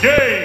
Game.